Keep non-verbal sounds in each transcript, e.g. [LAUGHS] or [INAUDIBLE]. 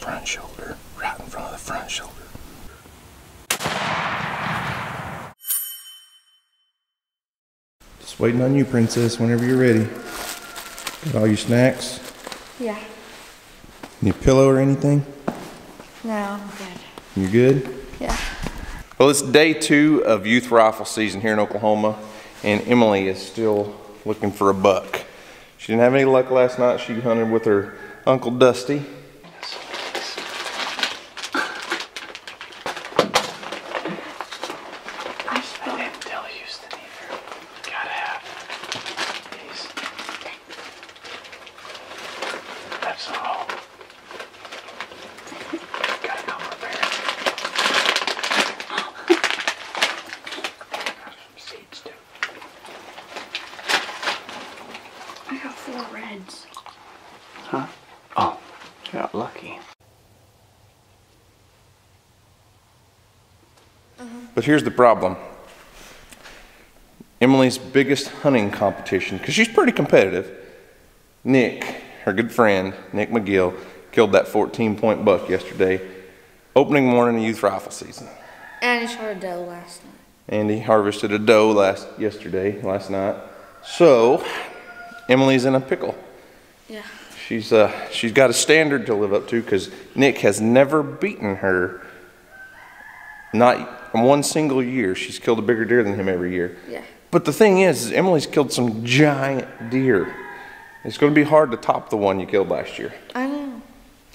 front shoulder, right in front of the front shoulder. Just waiting on you, princess, whenever you're ready. Got all your snacks? Yeah. Any pillow or anything? No, I'm good. You good? Yeah. Well, it's day two of youth rifle season here in Oklahoma, and Emily is still looking for a buck. She didn't have any luck last night. She hunted with her Uncle Dusty. I I didn't tell Houston either. Gotta have these. That's all. Gotta come prepared. Got some seeds too. I got four reds. Huh? Oh, got lucky. But here's the problem. Emily's biggest hunting competition, because she's pretty competitive, Nick, her good friend, Nick McGill, killed that 14 point buck yesterday, opening morning of youth rifle season. And he shot a doe last night. And he harvested a doe last yesterday, last night. So Emily's in a pickle. Yeah. She's uh she's got a standard to live up to because Nick has never beaten her. Not in one single year. She's killed a bigger deer than him every year. Yeah. But the thing is, is Emily's killed some giant deer. It's going to be hard to top the one you killed last year. I know.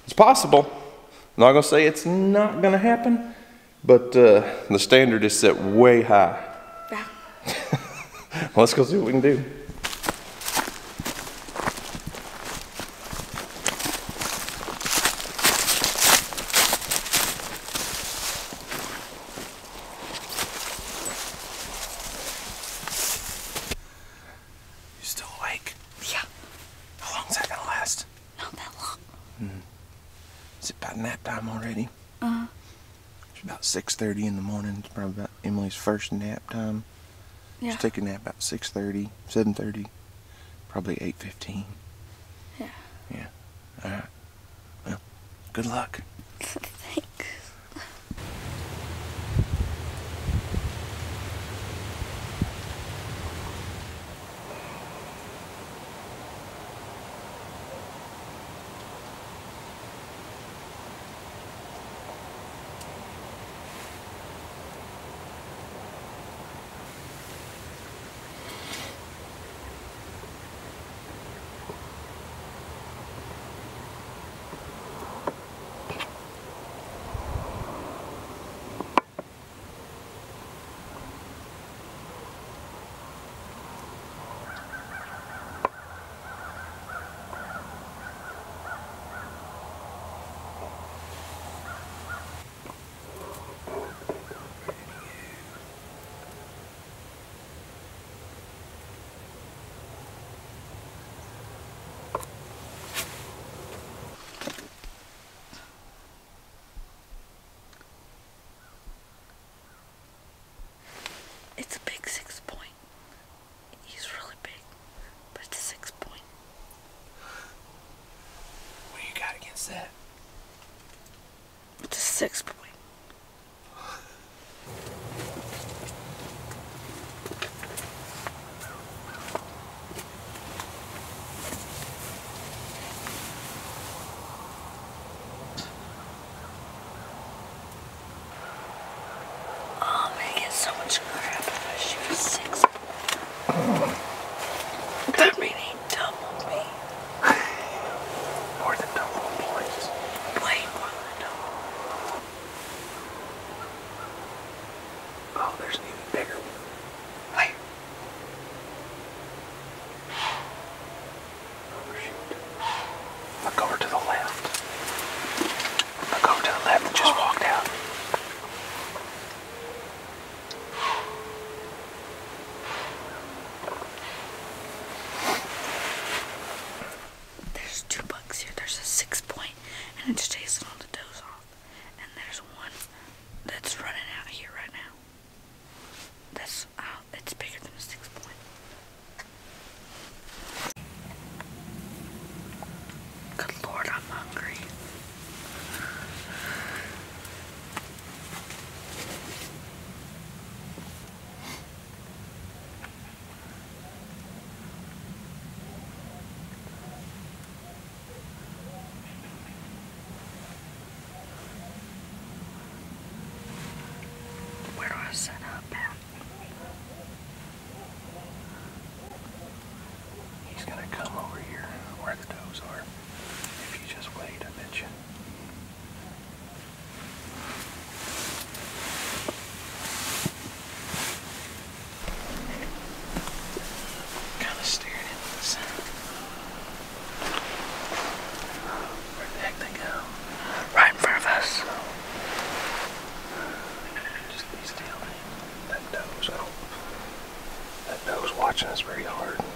It's possible. I'm not going to say it's not going to happen, but uh, the standard is set way high. Yeah. [LAUGHS] Let's go see what we can do. You still awake? Yeah. How long's that gonna last? Not that long. Is it about nap time already? Uh-huh. It's about 6.30 in the morning. It's probably about Emily's first nap time. Yeah. She's taking a nap about 6.30, 7.30, probably 8.15. Yeah. Yeah. All right. Well, good luck. Thanks. It's a big six point. He's really big, but it's a six point. What that? It's a six point. watching us very hard.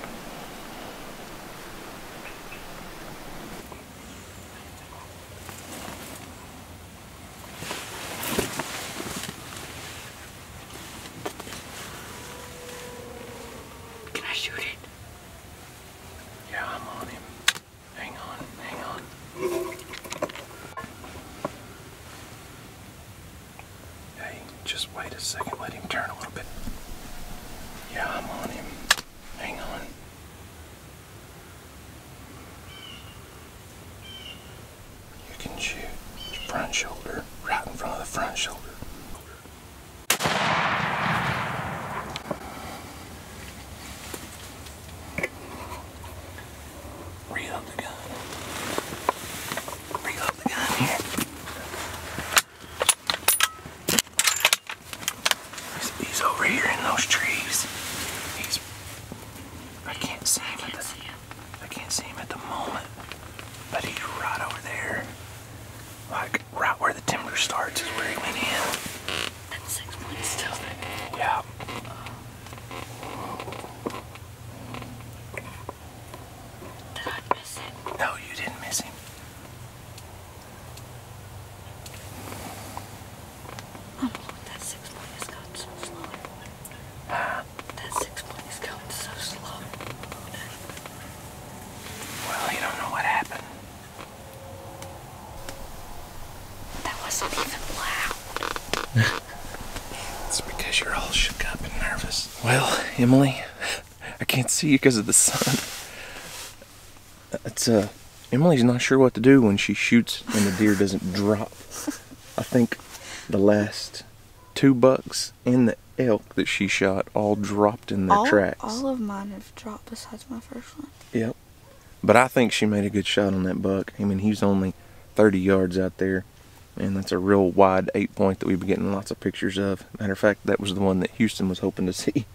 Here. He's, he's over here in those trees. He's. I can't see him at the. I can't see him at the moment, but he's right over there. Like right where the timber starts is where he went in. That's six points still. Yeah. Did I miss it? No, you didn't miss him. Oh, that six point is going so slow. That six point is going so slow. Well, you don't know what happened. That wasn't even loud. It's because you're all shook up and nervous. Well, Emily, I can't see you because of the sun. It's uh, Emily's not sure what to do when she shoots and the deer doesn't drop. I think the last two bucks and the elk that she shot all dropped in their all, tracks. all of mine have dropped besides my first one. Yep. But I think she made a good shot on that buck. I mean, he's only 30 yards out there. And that's a real wide eight point that we've been getting lots of pictures of. Matter of fact, that was the one that Houston was hoping to see.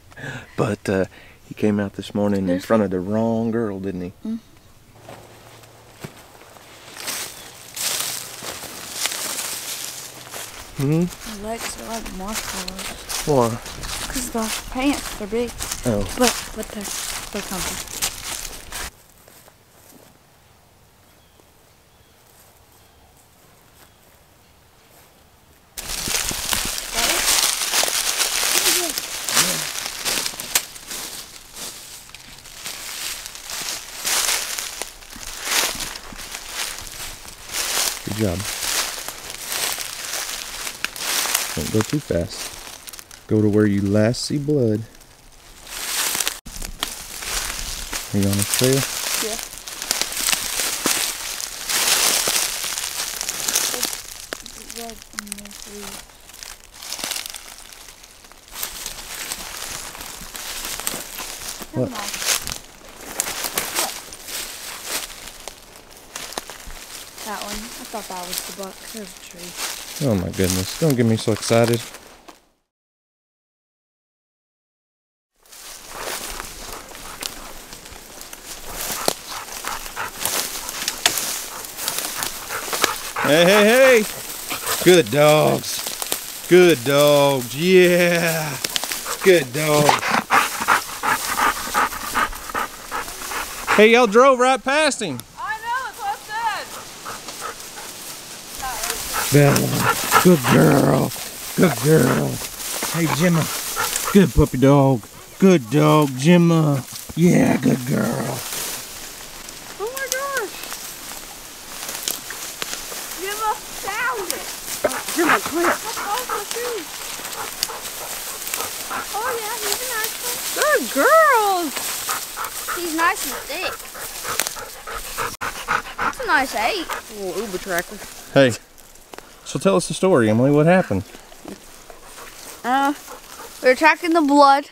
[LAUGHS] but uh, he came out this morning in front of the wrong girl, didn't he? Mm. Hmm? My legs are like marshmallows. Why? Because the pants are big. Oh. But, but they're, they're comfy. Good job. Don't go too fast. Go to where you last see blood. Are you on the trail? Yeah. What? That one. I thought that was the buck. There's a tree. Oh my goodness. Don't get me so excited. Hey, hey, hey. Good dogs. Good dogs. Yeah. Good dogs. Hey, y'all drove right past him. I know, it's what I said. Bella, good girl, good girl. Hey, Gemma, good puppy dog, good dog, Gemma. Yeah, good girl. Oh my gosh. Gemma found it. Oh, Gemma, quick. That's awesome. Oh yeah, he's a nice one. Good girl. He's nice and thick. That's a nice eight. little Uber tracker. Hey, so tell us the story, Emily. What happened? Uh, we were tracking the blood.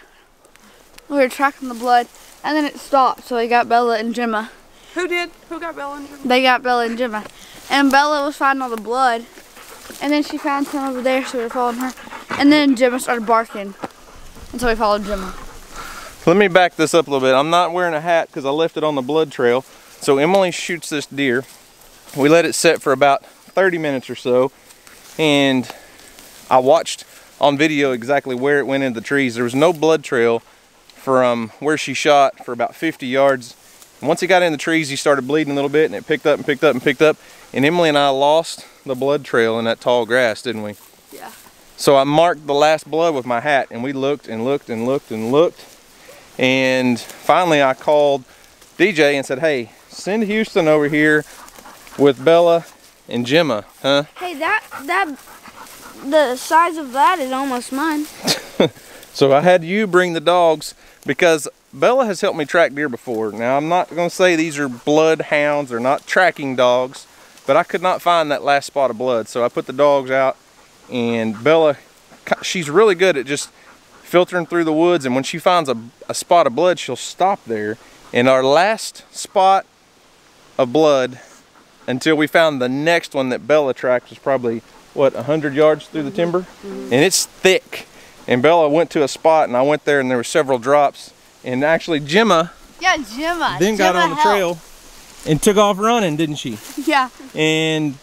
We were tracking the blood, and then it stopped. So we got Bella and Gemma. Who did? Who got Bella and Gemma? They got Bella and Gemma, and Bella was finding all the blood, and then she found some over there, so we were following her. And then Gemma started barking, and so we followed Gemma. Let me back this up a little bit. I'm not wearing a hat because I left it on the blood trail. So Emily shoots this deer. We let it set for about 30 minutes or so, and I watched on video exactly where it went into the trees. There was no blood trail from where she shot for about 50 yards. And once he got in the trees, he started bleeding a little bit, and it picked up and picked up and picked up. And Emily and I lost the blood trail in that tall grass, didn't we? Yeah. So I marked the last blood with my hat, and we looked and looked and looked and looked. And finally, I called DJ and said, "Hey, send Houston over here with Bella and Gemma, huh?" Hey, that that the size of that is almost mine. [LAUGHS] So I had you bring the dogs because Bella has helped me track deer before. Now I'm not going to say these are bloodhounds, they're not tracking dogs, but I could not find that last spot of blood. So I put the dogs out and Bella, she's really good at just filtering through the woods and when she finds a, a spot of blood, she'll stop there. And our last spot of blood until we found the next one that Bella tracked was probably, what, 100 yards through the timber? And it's thick. And Bella went to a spot and I went there and there were several drops. And actually Gemma Yeah, Gemma. then got on the trail and took off running, didn't she? [LAUGHS] Yeah. And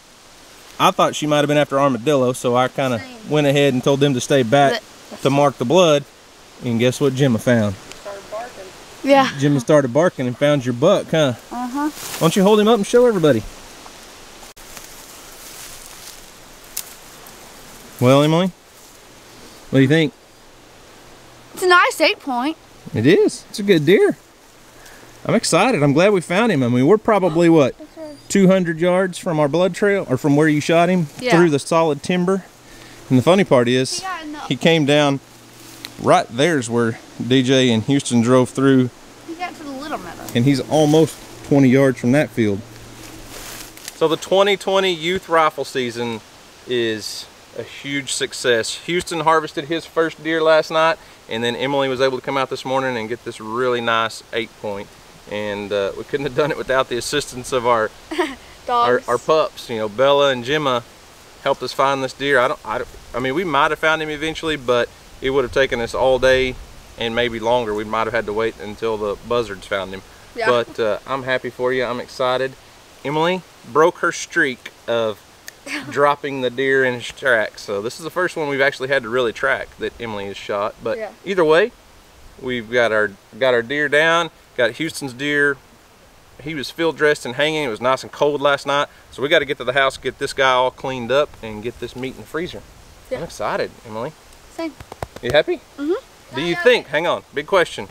I thought she might have been after armadillo, so I kind of went ahead and told them to stay back to mark the blood. And guess what Gemma found? Yeah. Gemma started barking and found your buck, huh? Uh-huh. Why don't you hold him up and show everybody? Well, Emily, what do you think? It's a nice eight point. It is. It's a good deer. I'm excited. I'm glad we found him. I mean, we're probably what 200 yards from our blood trail, or from where you shot him Yeah. through the solid timber. And the funny part is, Yeah, I know. he came down. Right there's where DJ and Houston drove through, He got to the little meadow. and he's almost 20 yards from that field. So the 2020 youth rifle season is a huge success. Houston harvested his first deer last night, and then Emily was able to come out this morning and get this really nice eight point. And uh, we couldn't have done it without the assistance of our, [LAUGHS] our our pups. You know, Bella and Gemma helped us find this deer. I don't, I, don't- I mean, we might have found him eventually, but it would have taken us all day and maybe longer. We might have had to wait until the buzzards found him. Yeah. But uh, I'm happy for you. I'm excited. Emily broke her streak of [LAUGHS] dropping the deer in his track. So this is the first one we've actually had to really track that Emily has shot. But Yeah. either way, we've got our got our deer down. Got Houston's deer. He was field dressed and hanging. It was nice and cold last night. So we got to get to the house, get this guy all cleaned up, and get this meat in the freezer. Yeah. I'm excited, Emily. Same. You happy? Mm hmm Do you think? Hang on. Big question.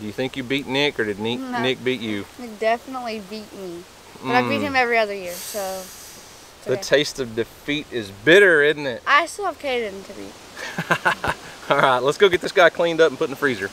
Do you think you beat Nick, or did Nick, No. Nick beat you? He definitely beat me. But I beat Mm. him every other year, so. it's The taste of defeat is bitter, isn't it? I still have Caden to beat. [LAUGHS] All right, let's go get this guy cleaned up and put in the freezer.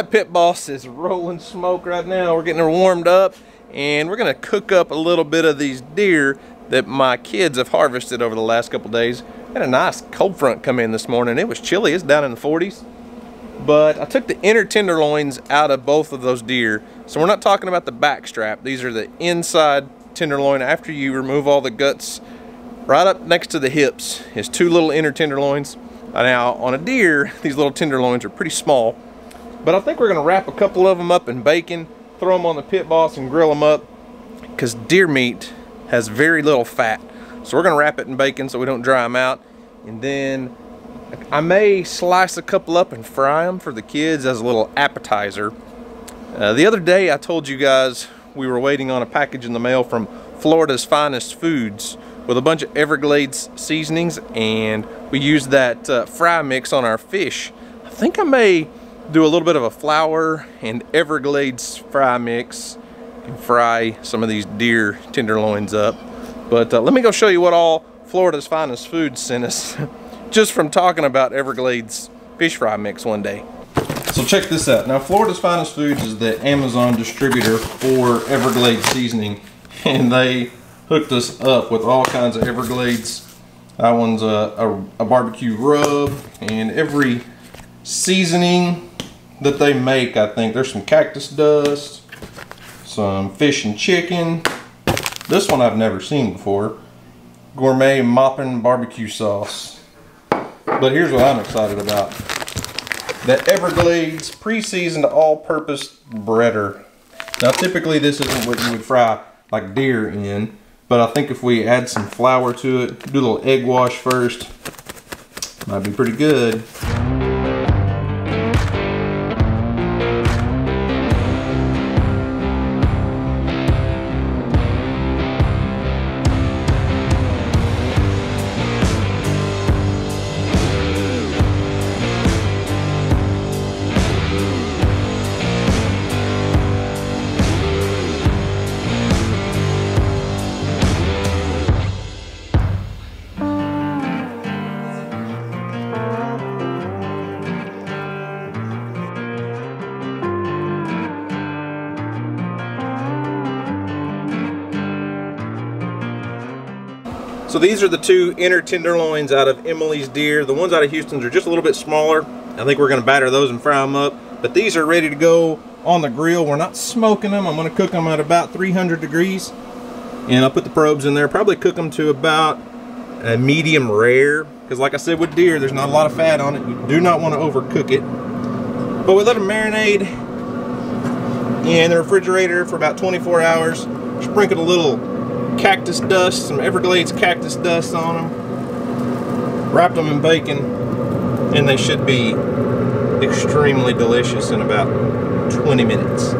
That pit boss is rolling smoke right now. We're getting her warmed up and we're gonna cook up a little bit of these deer that my kids have harvested over the last couple days. Had a nice cold front come in this morning. It was chilly, it's down in the 40s. But I took the inner tenderloins out of both of those deer. So we're not talking about the back strap. These are the inside tenderloin after you remove all the guts. Right up next to the hips is two little inner tenderloins. Now on a deer, [LAUGHS] these little tenderloins are pretty small. But I think we're gonna wrap a couple of them up in bacon, throw them on the pit boss and grill them up because deer meat has very little fat. So we're gonna wrap it in bacon so we don't dry them out. And then I may slice a couple up and fry them for the kids as a little appetizer. Uh, the other day I told you guys we were waiting on a package in the mail from Florida's Finest Foods with a bunch of Everglades seasonings and we used that uh, fry mix on our fish. I think I may do a little bit of a flour and Everglades fry mix and fry some of these deer tenderloins up. But uh, let me go show you what all Florida's Finest Foods sent us [LAUGHS] just from talking about Everglades fish fry mix one day. So check this out. Now Florida's Finest Foods is the Amazon distributor for Everglades seasoning [LAUGHS] and they hooked us up with all kinds of Everglades. That one's a, a, a barbecue rub and every seasoning that they make I think. There's some cactus dust, some fish and chicken. This one I've never seen before. Gourmet mopping barbecue sauce. But here's what I'm excited about the Everglades pre-seasoned all-purpose breader. Now typically this isn't what you would fry like deer in, but I think if we add some flour to it, do a little egg wash first, might be pretty good. So these are the two inner tenderloins out of Emily's deer. The ones out of Houston's are just a little bit smaller. I think we're gonna batter those and fry them up. But these are ready to go on the grill. We're not smoking them. I'm gonna cook them at about 300 degrees. And I'll put the probes in there, probably cook them to about a medium rare. Because like I said with deer, there's not a lot of fat on it. You do not wanna overcook it. But we let them marinate in the refrigerator for about 24 hours. Sprinkle a little cactus dust, some Everglades cactus dust on them. Wrapped them in bacon, and they should be extremely delicious in about 20 minutes.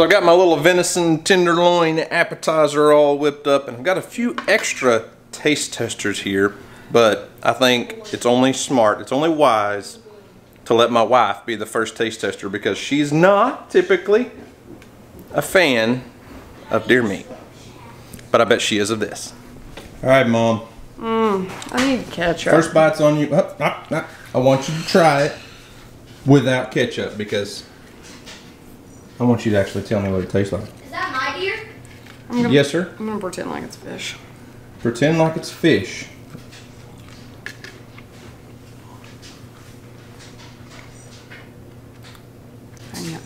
So I got my little venison tenderloin appetizer all whipped up and I've got a few extra taste testers here, but I think it's only smart, it's only wise to let my wife be the first taste tester because she's not typically a fan of deer meat. But I bet she is of this. All right, Mom. Mmm, I need ketchup. First bite's on you. Up, up, up. I want you to try it without ketchup because I want you to actually tell me what it tastes like. Is that my deer? Gonna, Yes, sir. I'm gonna pretend like it's fish. Pretend like it's fish. Dang it.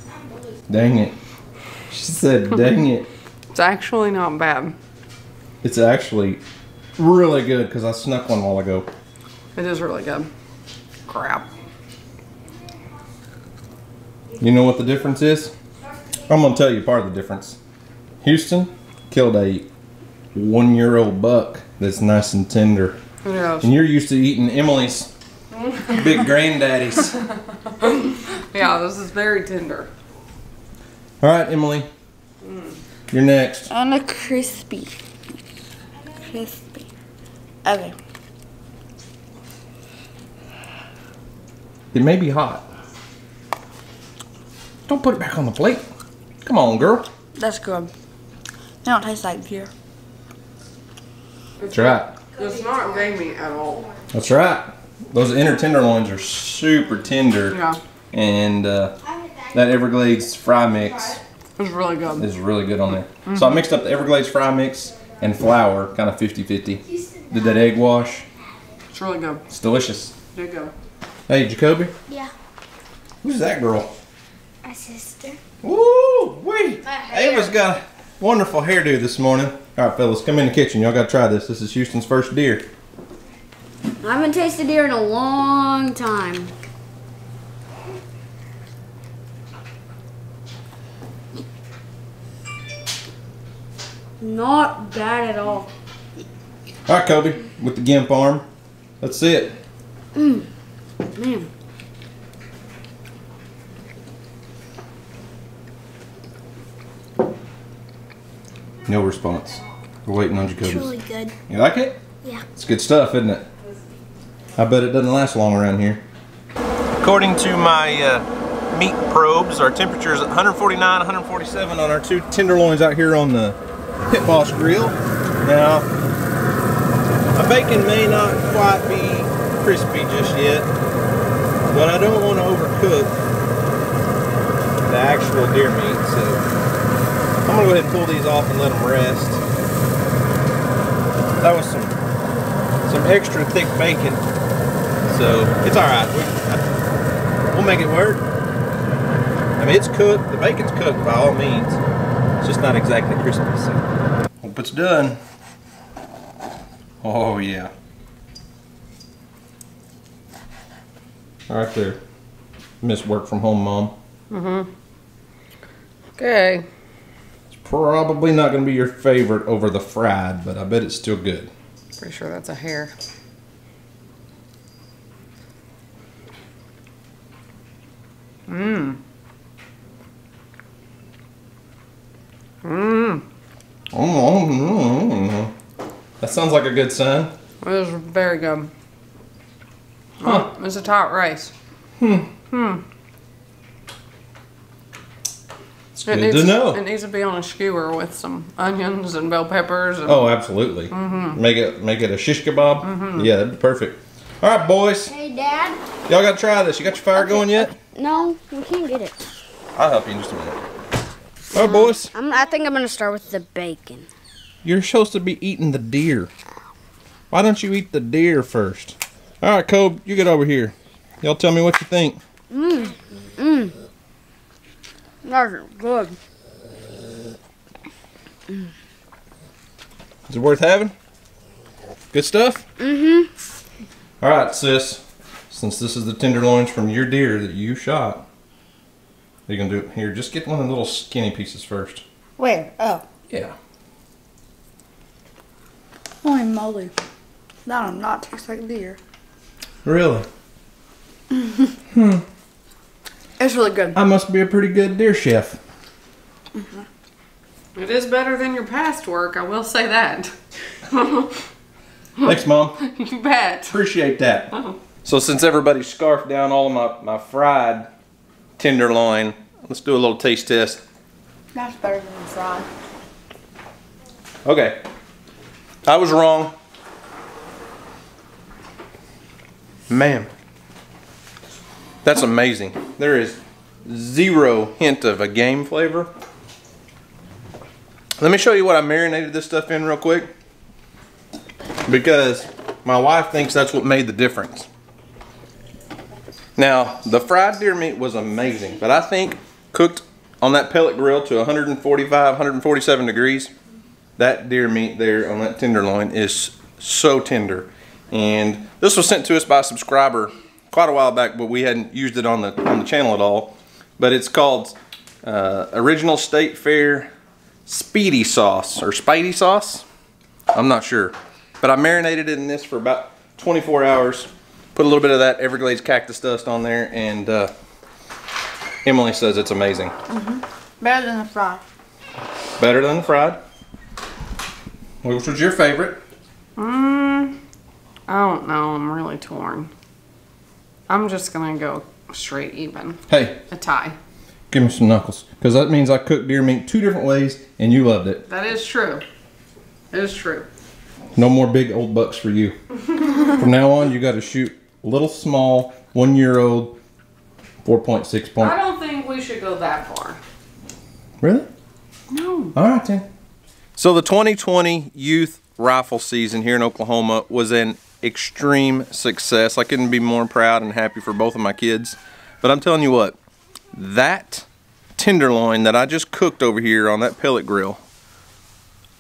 Dang it. She said, [LAUGHS] dang it. It's actually not bad. It's actually really good because I snuck one while ago. It is really good. Crap. You know what the difference is? I'm going to tell you part of the difference. Houston killed a one year old buck that's nice and tender. Yes. And you're used to eating Emily's big [LAUGHS] granddaddies. Yeah, this is very tender. All right, Emily. Mm. You're next. On a crispy. Crispy. Okay. It may be hot. Don't put it back on the plate. Come on, girl. That's good. They don't taste like deer. That's right. It's not gamey at all. That's right. Those inner tenderloins are super tender. Yeah, And uh, that Everglades fry mix it's really good. is really good on there. So I mixed up the Everglades fry mix and flour, kind of 50-50. Did that egg wash. It's really good. It's delicious. There you go. Hey, Jacoby. Yeah. Who's that girl? My sister. Woo! Hair. Ava's got a wonderful hairdo this morning. All right, fellas, come in the kitchen. Y'all got to try this. This is Houston's first deer. I haven't tasted deer in a long time. Not bad at all. All right, Kobe, with the gimp arm. Let's see it. Mm, man. No response. We're waiting on Jacoby's. really good. You like it? Yeah. It's good stuff, isn't it? I bet it doesn't last long around here. According to my uh, meat probes, our temperature is 149, 147 on our two tenderloins out here on the Pit Boss grill. Now, my bacon may not quite be crispy just yet, but I don't want to overcook the actual deer meat, so I'm gonna go ahead and pull these off and let them rest. That was some some extra thick bacon, so it's all right. We, I, we'll make it work. I mean, it's cooked. The bacon's cooked by all means. It's just not exactly crispy. So hope it's done. Oh yeah. All right there, Miss Work from Home Mom. Mm-hmm. Okay. Probably not going to be your favorite over the fried, but I bet it's still good. Pretty sure that's a hair. Mmm. Mmm. Oh, that sounds like a good sign. It was very good. Huh. It's a top rice. It's It good needs, to know. It needs to be on a skewer with some onions and bell peppers. And Oh, absolutely. Mm-hmm. Make it make it a shish kebab. Mm-hmm. Yeah, that'd be perfect. All right, boys, Hey, Dad. y'all got to try this. You got your fire going yet? Uh, no, we can't get it. I'll help you in just a minute. All right, uh, boys. I'm, I think I'm gonna start with the bacon. You're supposed to be eating the deer. Why don't you eat the deer first? All right, Kobe, you get over here. Y'all tell me what you think. Mm, mm. That's good. Is it worth having? Good stuff? Mm-hmm. All right, sis. Since this is the tenderloins from your deer that you shot, you gonna do it here. Just get one of the little skinny pieces first. Where? Oh. Yeah. Holy moly. That does not taste like deer. Really? [LAUGHS] It's really good. I must be a pretty good deer chef. Mm-hmm. It is better than your past work, I will say that. Thanks, Mom. [LAUGHS] you bet. Appreciate that. Uh-huh. So since everybody scarfed down all of my, my fried tenderloin, let's do a little taste test. That's better than the fried. Okay. I was wrong. Man. That's amazing. There is zero hint of a game flavor. Let me show you what I marinated this stuff in real quick. Because my wife thinks that's what made the difference. Now, the fried deer meat was amazing, but I think cooked on that pellet grill to 145, 147 degrees, that deer meat there on that tenderloin is so tender. And this was sent to us by a subscriber quite a while back, but we hadn't used it on the on the channel at all. But it's called uh, Original State Fair Spiedie Sauce or Spidey Sauce. I'm not sure, but I marinated it in this for about 24 hours. Put a little bit of that Everglades cactus dust on there, and uh, Emily says it's amazing. Mhm. Better than the fried. Better than the fried. Which was your favorite? Mm, I don't know. I'm really torn. I'm just gonna go straight even. Hey, A tie. give me some knuckles. Because that means I cooked deer meat two different ways and you loved it. That is true. It is true. No more big old bucks for you. [LAUGHS] From now on, you got to shoot little small, one year old, 4.6 I don't think we should go that far. Really? No. All right, then. So the 2020 youth rifle season here in Oklahoma was an extreme success. I couldn't be more proud and happy for both of my kids. But I'm telling you what, that tenderloin that I just cooked over here on that pellet grill,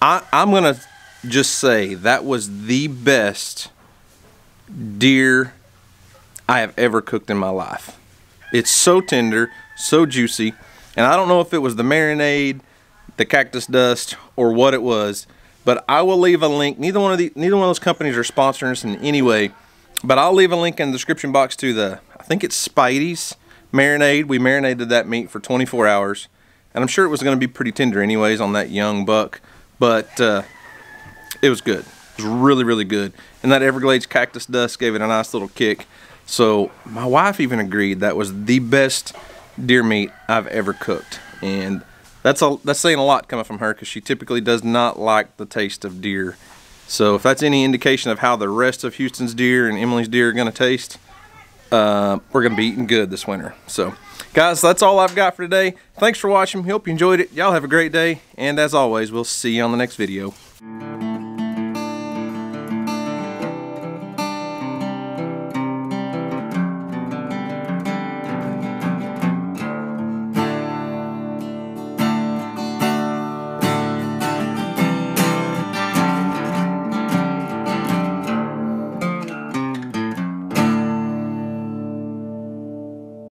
I, I'm gonna just say that was the best deer I have ever cooked in my life. It's so tender, so juicy, and I don't know if it was the marinade, the cactus dust, or what it was, but I will leave a link. Neither one of the neither one of those companies are sponsoring us in any way, but I'll leave a link in the description box to the I think it's Spidey's marinade. We marinated that meat for 24 hours, and I'm sure it was going to be pretty tender anyways on that young buck, but uh, it was good. It was really really good, and that Everglades cactus dust gave it a nice little kick. So my wife even agreed that was the best deer meat I've ever cooked, and that's a that's saying a lot coming from her because she typically does not like the taste of deer. So if that's any indication of how the rest of Houston's deer and Emily's deer are going to taste, uh, we're going to be eating good this winter. So guys, that's all I've got for today. Thanks for watching. Hope you enjoyed it. Y'all have a great day. And as always, we'll see you on the next video.